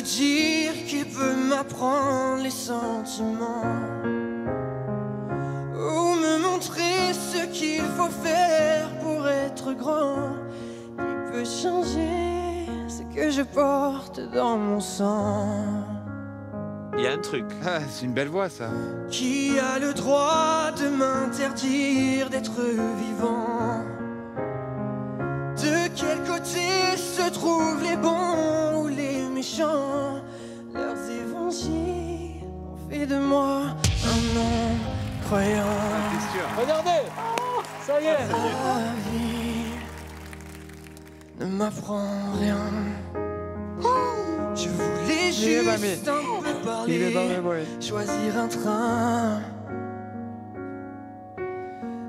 dire qu'il peut m'apprendre les sentiments Ou me montrer ce qu'il faut faire pour être grand Il peut changer ce que je porte dans mon sang Il y a un truc. Ah, c'est une belle voix, ça. Qui a le droit de m'interdire d'être vivant? De quel côté se trouvent les bons fait de moi un non-croyant. Regardez Ça y est La vie ne m'apprend rien Je voulais juste un peu parler choisir un train.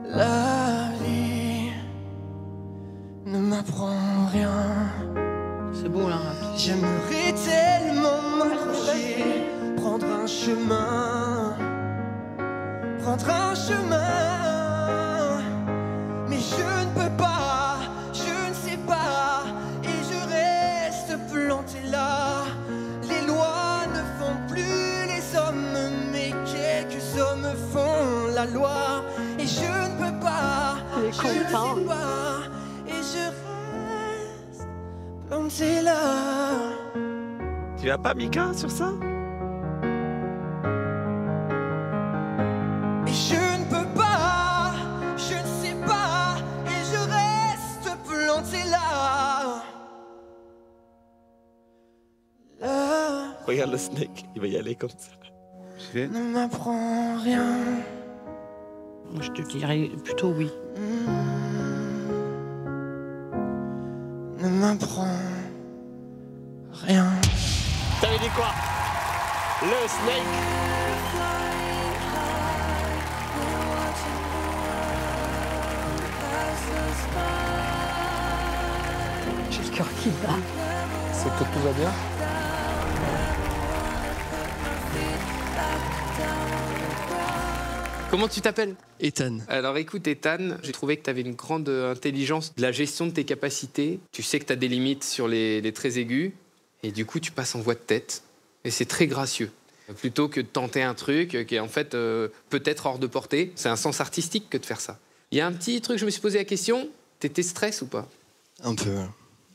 La vie ne m'apprend rien. C'est beau là. J'aimerais tellement marcher, prendre un chemin, prendre un chemin. Mais je ne peux pas, je ne sais pas, et je reste planté là. Les lois ne font plus les hommes, mais quelques hommes font la loi. Et je ne peux pas, je ne sais pas, et je reste planté là. Tu vas pas, Mika, sur ça? Regarde le snake, il va y aller comme ça. Je fais, ne m'apprend rien. Je te dirais plutôt oui. Ne m'apprend rien. T'avais dit quoi? Le snake J'ai le cœur qui bat. C'est que tout va bien? Comment tu t'appelles Ethan. Alors écoute Ethan, j'ai trouvé que tu avais une grande euh, intelligence de la gestion de tes capacités. Tu sais que tu as des limites sur les, les très aigus et du coup tu passes en voix de tête et c'est très gracieux. Plutôt que de tenter un truc qui est en fait euh, peut-être hors de portée, c'est un sens artistique que de faire ça. Il y a un petit truc, je me suis posé la question, t'étais stress ou pas? Un peu.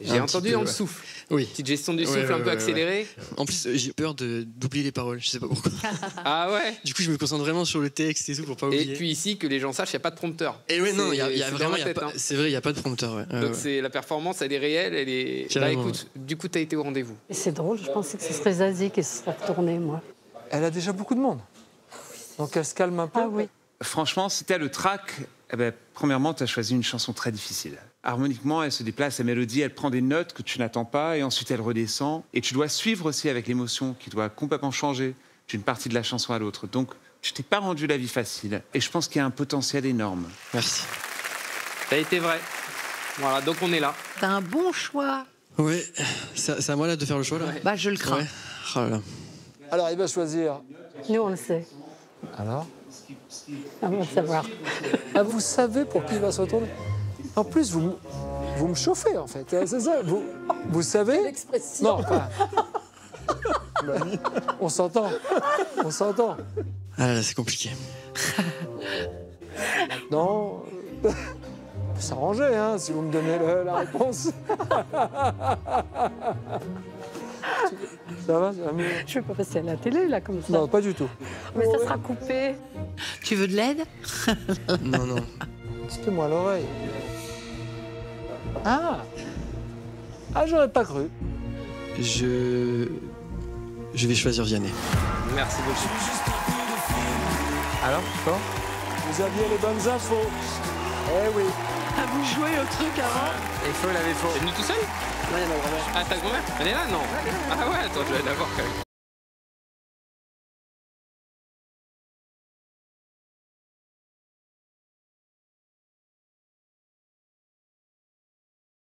J'ai Un entendu peu, dans le ouais. souffle. Oui. Petite gestion du souffle ouais, un peu accélérée. En plus, euh, j'ai peur de- d'oublier les paroles. Je sais pas pourquoi. Ah ouais Du coup, je me concentre vraiment sur le texte et tout pour pas Et oublier. puis ici, que les gens sachent, il n'y a pas de prompteur. Et ouais, non, il y a, y vraiment. hein. C'est vrai, il n'y a pas de prompteur. Donc c'est la performance, elle est réelle, elle est. Carrément, écoute, du coup, tu as été au rendez-vous. Et c'est drôle, je pensais que ce serait Zazie qui se serait retournée, moi. Elle a déjà beaucoup de monde. Donc elle se calme un peu. Ah oui. Franchement, t'as le track, eh ben, premièrement, tu as choisi une chanson très difficile. Harmoniquement, elle se déplace, la mélodie, elle prend des notes que tu n'attends pas, et ensuite elle redescend. Et tu dois suivre aussi avec l'émotion qui doit complètement changer d'une partie de la chanson à l'autre. Donc, tu t'es pas rendu la vie facile. Et je pense qu'il y a un potentiel énorme. Merci. Ça a été vrai. Voilà, donc on est là. T'as un bon choix. Ouais, c'est c'est à moi là de faire le choix là Bah, je le crains. Ouais. Oh là là. Alors il va choisir. Nous, on le sait. Alors? Va le savoir. Ah, vous savez pour qui il va se retourner? En plus, vous, me- vous me chauffez en fait. hein, C'est ça vous, vous savez? L'expression. Non, pas. On s'entend. On s'entend. Ah là là, c'est compliqué. Non. On peut s'arranger, hein, si vous me donnez le- la réponse. Ça va, ça va mieux Je vais pas passer à la télé, là, comme ça. Non, pas du tout. Mais ça sera coupé. Tu veux de l'aide? Non, non. À l'oreille. Ah Ah, j'aurais pas cru. Je. Je vais choisir Vianney. Merci beaucoup. Alors, quoi Vous aviez les bonnes infos. Eh oui. Ah, vous jouez au truc avant Et faux, il avait faux. T'es venu tout seul Ah, ta grand-mère Elle est là, non Ah ouais, attends, je vais la voir quand même.